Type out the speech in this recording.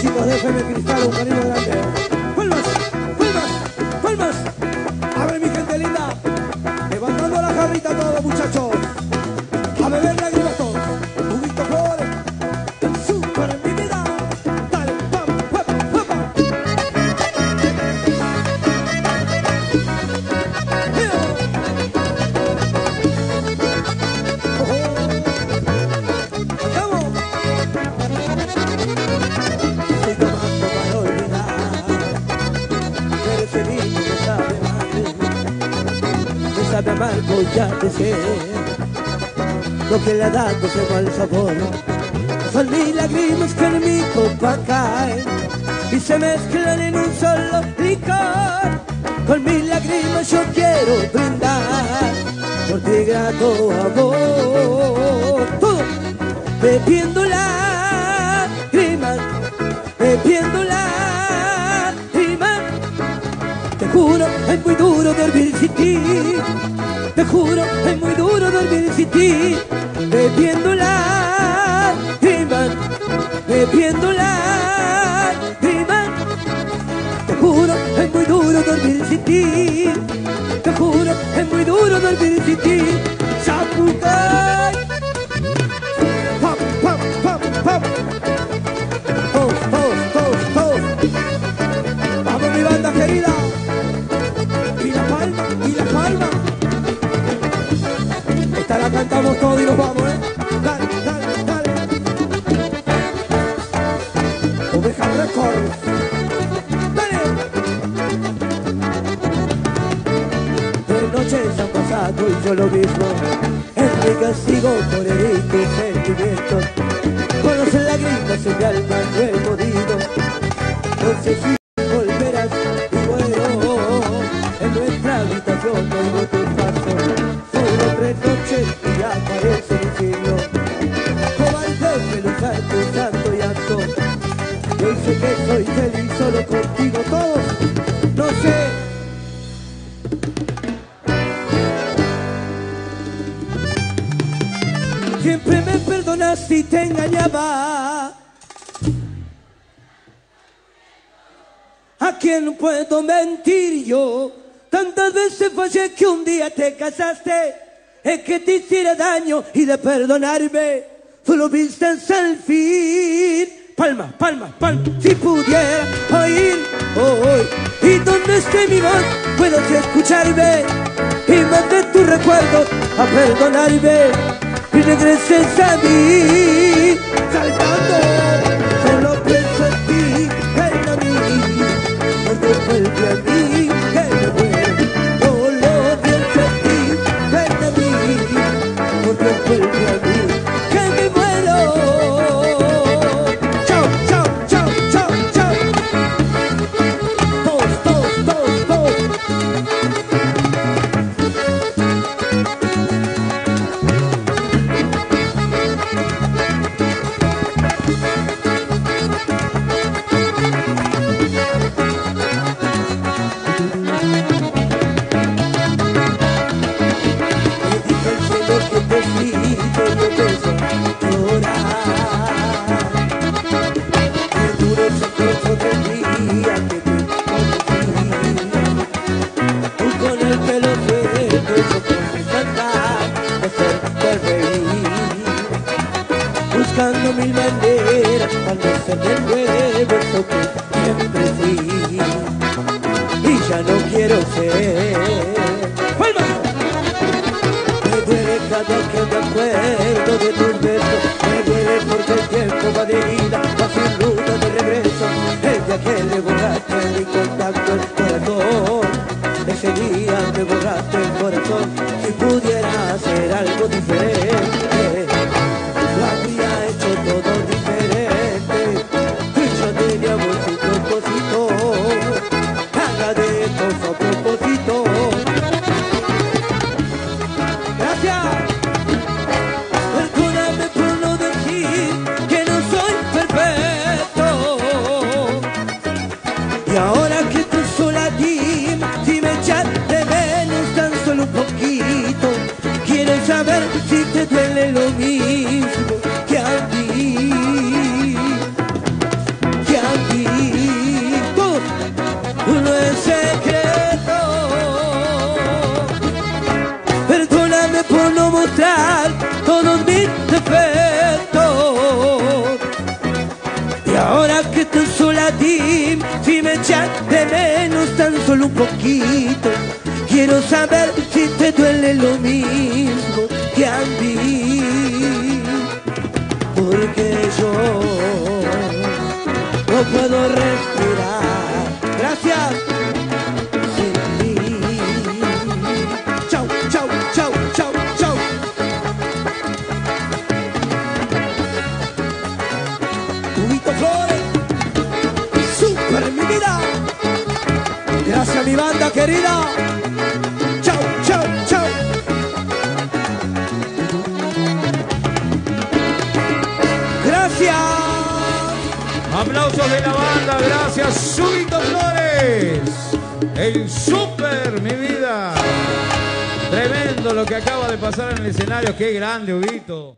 chicos de FM Cristal, un cariño grande. ¡Palmas! ¡Palmas! ¡Palmas! A ver, mi gente linda. Levantando la jarrita todos, muchachos. Sabe amargo ya de ser Lo que le ha dado ese mal sabor. Son mil lágrimas que en mi copa caen Y se mezclan en un solo licor. Con mil lágrimas yo quiero brindar Por ti grato amor. Bebiendo lágrimas, bebiendo juro, es muy duro dormir sin ti. Te juro, es muy duro dormir sin ti. Bebiendo lágrimas, bebiendo lágrimas. Te juro, es muy duro dormir sin ti. Te juro, es muy duro dormir sin ti. Cantamos todos y nos vamos, ¿eh? Dale, dale, dale. Oveja Records. Dale. Tres noches han pasado y yo lo mismo. Mi castigo por tus sentimientos. Con las lágrimas en mi alma podido. No sé si Siempre me perdonas si te engañaba. ¿A quién puedo mentir yo? Tantas veces fallé que un día te casaste. Es que te hiciera daño y de perdonarme, solo viste al fin. Palma, palma, palma, si pudiera oír hoy. Y donde esté mi voz, puedas escucharme. Y mande tu recuerdo a perdonarme y regreses a mí saltando. Nuevo eso que siempre fui. Y ya no quiero ser. Me duele cada que me acuerdo de tus besos Me duele porque el tiempo va de ida que tú sola ti, si me echas de menos tan solo un poquito, quiero saber si te duele lo mismo Querida. Chau, chau, chau. Gracias. Aplausos de la banda, gracias, Subito Flores. El super, mi vida. Tremendo lo que acaba de pasar en el escenario, qué grande, Ubito.